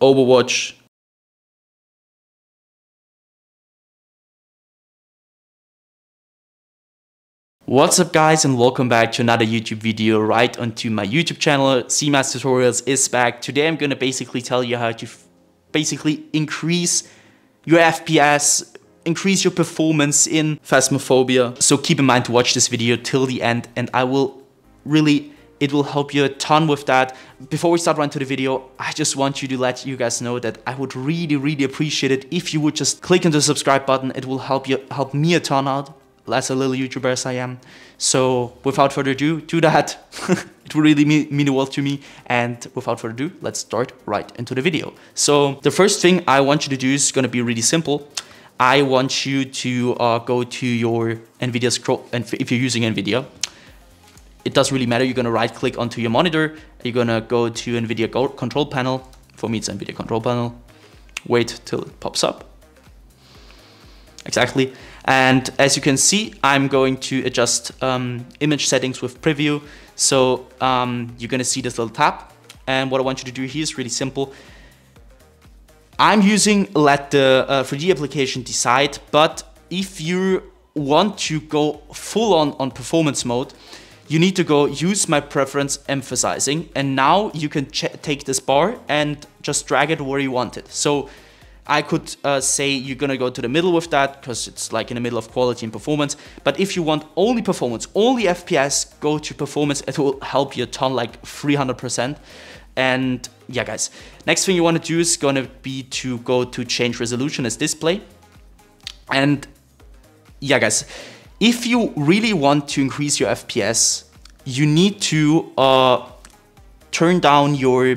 Overwatch. What's up guys and welcome back to another YouTube video right onto my YouTube channel. SkiMask Tutorials is back. Today I'm gonna basically tell you how to basically increase your FPS, increase your performance in Phasmophobia. So keep in mind to watch this video till the end and I will really it will help you a ton with that. Before we start right into the video, I just want you to let you guys know that I would really, really appreciate it if you would just click on the subscribe button. It will help you help me a ton out as a little YouTuber as I am. So without further ado, do that. it will really mean, mean the world to me. And without further ado, let's start right into the video. So the first thing I want you to do is going to be really simple. I want you to uh, go to your NVIDIA scroll, and if you're using NVIDIA, it doesn't really matter. You're going to right click onto your monitor. You're going to go to NVIDIA control panel. For me, it's NVIDIA control panel. Wait till it pops up. Exactly. And as you can see, I'm going to adjust um, image settings with preview. So um, you're going to see this little tab. And what I want you to do here is really simple. I'm using let the uh, 3D application decide, but if you want to go full on on performance mode, you need to go use my preference emphasizing and now you can take this bar and just drag it where you want it. So I could uh, say you're gonna go to the middle with that because it's like in the middle of quality and performance. But if you want only performance, only FPS, go to performance. It will help you a ton, like 300%. And yeah, guys, next thing you wanna do is gonna be to go to change resolution as display. And yeah, guys, if you really want to increase your FPS, you need to uh, turn down your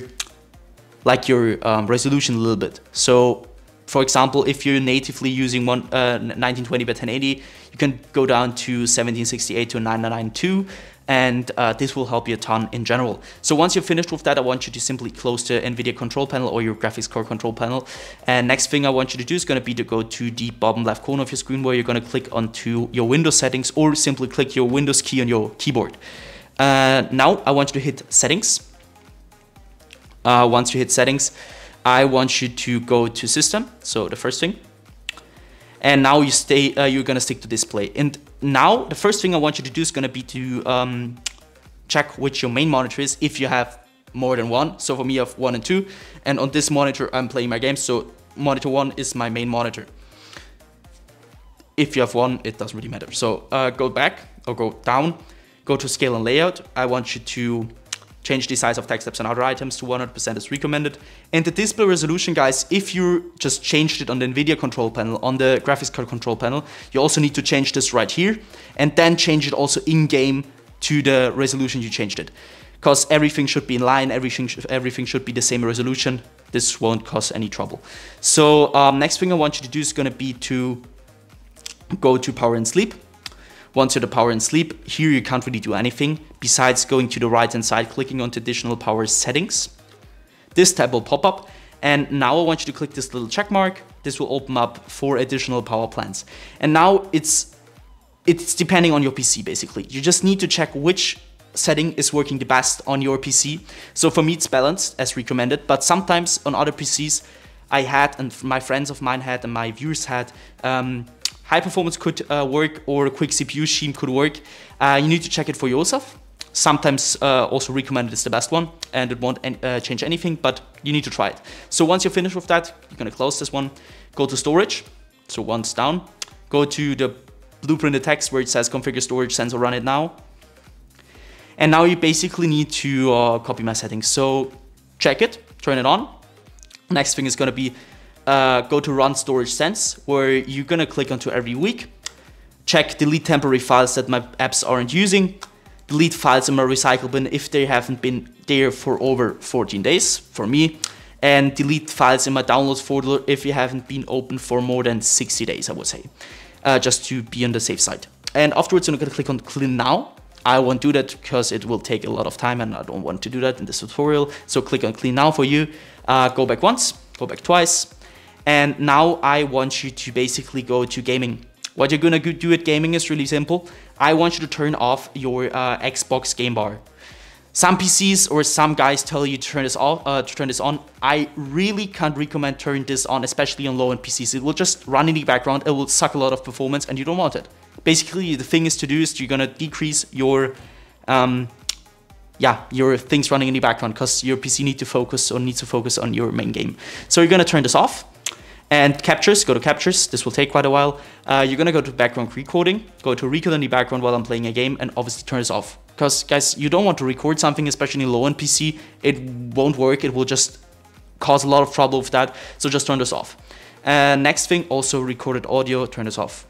like your um, resolution a little bit. So for example, if you're natively using one, uh, 1920 by 1080, you can go down to 1768 to 992 and uh, this will help you a ton in general. So once you're finished with that, I want you to simply close the NVIDIA control panel or your graphics card control panel. And next thing I want you to do is going to be to go to the bottom left corner of your screen where you're going to click onto your Windows settings or simply click your Windows key on your keyboard. Uh, now I want you to hit settings. Uh, once you hit settings, I want you to go to system. So the first thing, and now you stay, uh, you're gonna stick to display. And now the first thing I want you to do is gonna be to um, check which your main monitor is if you have more than one. So for me, I have one and two. And on this monitor, I'm playing my games. So monitor one is my main monitor. If you have one, it doesn't really matter. So uh, go back or go down, go to scale and layout. I want you to change the size of text tabs and other items to 100% is recommended. And the display resolution, guys, if you just changed it on the NVIDIA control panel, on the graphics card control panel, you also need to change this right here and then change it also in-game to the resolution you changed it. Because everything should be in line, everything, everything should be the same resolution. This won't cause any trouble. So um, next thing I want you to do is gonna be to go to power and sleep. Once you're the power and sleep, here you can't really do anything besides going to the right hand side, clicking on additional power settings. This tab will pop up and now I want you to click this little check mark. This will open up four additional power plans. And now it's it's depending on your PC basically. You just need to check which setting is working the best on your PC. So for me it's balanced as recommended, but sometimes on other PCs I had and my friends of mine had and my viewers had um, high performance could uh, work or a quick CPU scheme could work. Uh, you need to check it for yourself. Sometimes uh, also recommended is the best one and it won't uh, change anything, but you need to try it. So once you're finished with that, you're gonna close this one, go to storage. So once down, go to the blueprinted text where it says configure storage sensor run it now. And now you basically need to uh, copy my settings. So check it, turn it on. Next thing is gonna be uh, go to run storage sense where you're gonna click onto every week, check delete temporary files that my apps aren't using, delete files in my recycle bin if they haven't been there for over 14 days for me, and delete files in my downloads folder if you haven't been open for more than 60 days, I would say, uh, just to be on the safe side. And afterwards, I'm gonna click on clean now. I won't do that because it will take a lot of time and I don't want to do that in this tutorial. So click on clean now for you. Uh, go back once, go back twice, and now I want you to basically go to gaming. What you're gonna do at gaming is really simple. I want you to turn off your uh, Xbox game bar. some PCs or some guys tell you to turn this off, uh, to turn this on. I really can't recommend turning this on, especially on low-end PCs. It will just run in the background. It will suck a lot of performance, and you don't want it. Basically, the thing is to do is you're gonna decrease your, um, yeah, your things running in the background because your PC need to focus or needs to focus on your main game. So you're gonna turn this off. And captures, go to captures, this will take quite a while. Uh, you're gonna go to background recording, go to record in the background while I'm playing a game, and obviously turn this off. Because guys, you don't want to record something, especially in low-end PC, it won't work, it will just cause a lot of trouble with that, so just turn this off. And next thing, also recorded audio, turn this off.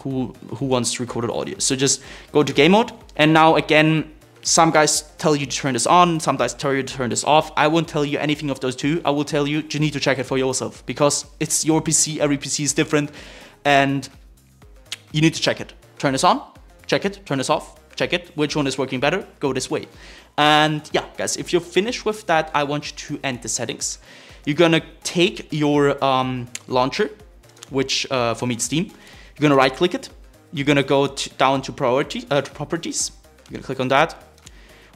Who, who wants recorded audio? So just go to game mode, and now again, some guys tell you to turn this on, some guys tell you to turn this off. I won't tell you anything of those two. I will tell you you need to check it for yourself because it's your PC, every PC is different, and you need to check it. Turn this on, check it, turn this off, check it. Which one is working better? Go this way. And yeah, guys, if you're finished with that, I want you to end the settings. You're gonna take your um, launcher, which uh, for me it's Steam. You're gonna right click it. You're gonna go down to priority uh, to properties. You're gonna click on that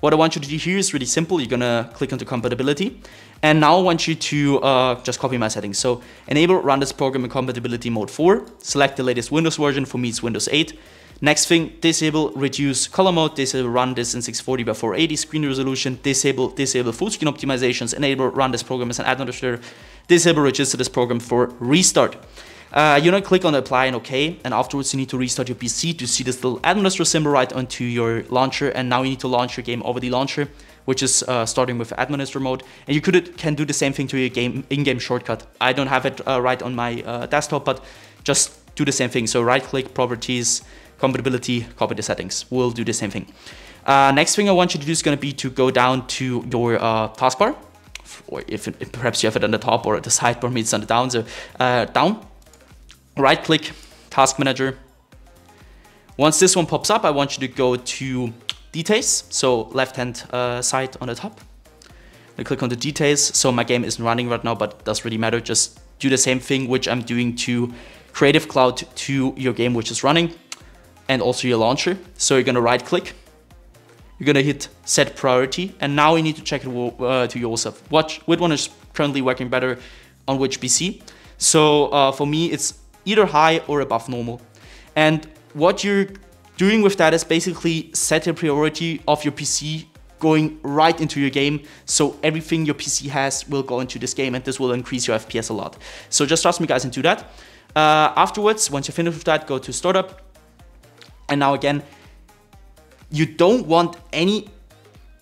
what I want you to do here is really simple. You're gonna click onto compatibility. And now I want you to uh, just copy my settings. So enable run this program in compatibility mode 4. Select the latest Windows version. For me, it's Windows 8. Next thing, disable reduce color mode, disable run this in 640 by 480 screen resolution, disable disable full screen optimizations, enable run this program as an administrator, disable register this program for restart. Uh, you know, click on apply and OK, and afterwards you need to restart your PC to see this little administrator symbol right onto your launcher, and now you need to launch your game over the launcher, which is uh, starting with administrator mode. And you could can do the same thing to your game in-game shortcut. I don't have it uh, right on my uh, desktop, but just do the same thing. So right-click, properties, compatibility, copy the settings. We'll do the same thing. Uh, next thing I want you to do is going to be to go down to your uh, taskbar, or if, perhaps you have it on the top or at the side, for me it's on the down, so down right click, task manager. Once this one pops up, I want you to go to details, so left hand uh, side on the top. I click on the details, so my game isn't running right now, but it doesn't really matter. Just do the same thing which I'm doing to Creative Cloud to your game which is running and also your launcher. So you're gonna right click, you're gonna hit set priority, and now you need to check it uh, to yourself. Watch which one is currently working better on which PC. So uh, for me, it's either high or above normal. And what you're doing with that is basically set a priority of your PC going right into your game. So everything your PC has will go into this game and this will increase your FPS a lot. So just trust me guys and do that. Uh, afterwards, once you're finished with that, go to startup. And now again, you don't want any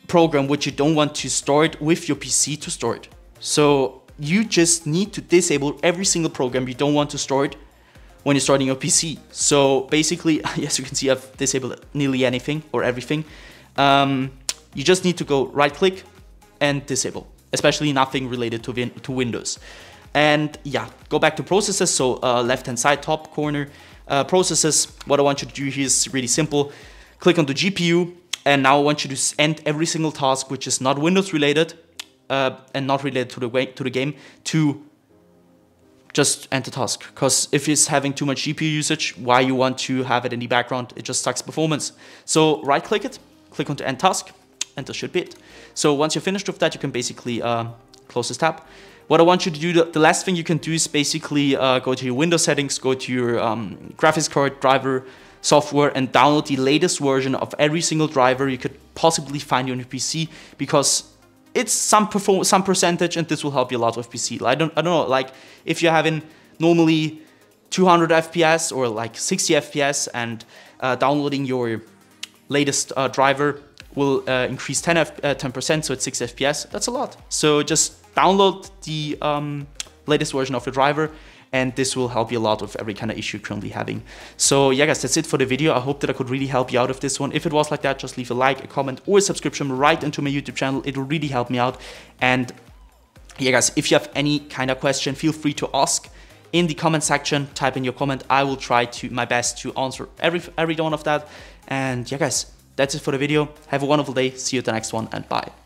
program which you don't want to store it with your PC to store it. So you just need to disable every single program you don't want to store it when you're starting your PC. So basically, as you can see, I've disabled nearly anything or everything. Um, you just need to go right click and disable, especially nothing related to, win to Windows. And yeah, go back to processes. So uh, left hand side, top corner, uh, processes. What I want you to do here is really simple. Click on the GPU. And now I want you to end every single task which is not Windows related uh, and not related to the, to the game to just end the task. Because if it's having too much GPU usage, why you want to have it in the background, it just sucks performance. So right click it, click on to end task, and this should be it. So once you're finished with that, you can basically uh, close this tab. What I want you to do, the, last thing you can do is basically uh, go to your Windows settings, go to your um, graphics card, driver, software, and download the latest version of every single driver you could possibly find on your PC because it's some perform some percentage and this will help you a lot with PC. I don't I don't know like if you're having normally 200 FPS or like 60 FPS and uh, downloading your latest uh, driver will uh, increase 10 F 10% uh, so it's 6 FPS. That's a lot. So just download the um, latest version of the driver and this will help you a lot with every kind of issue you're currently having. So yeah guys, that's it for the video. I hope that I could really help you out with this one. If it was like that, just leave a like, a comment or a subscription right into my YouTube channel. It will really help me out. And yeah guys, if you have any kind of question, feel free to ask in the comment section, type in your comment. I will try to my best to answer every, every one of that. And yeah guys, that's it for the video. Have a wonderful day. See you at the next one and bye.